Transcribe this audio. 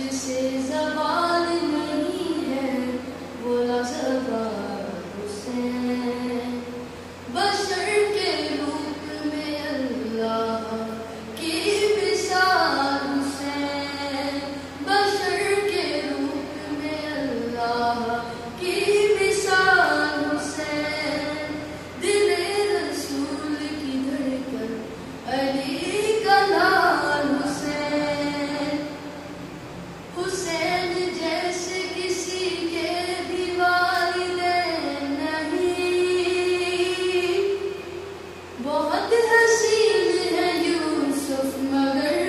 Deuces of all. Adı Hazine Yusuf mother.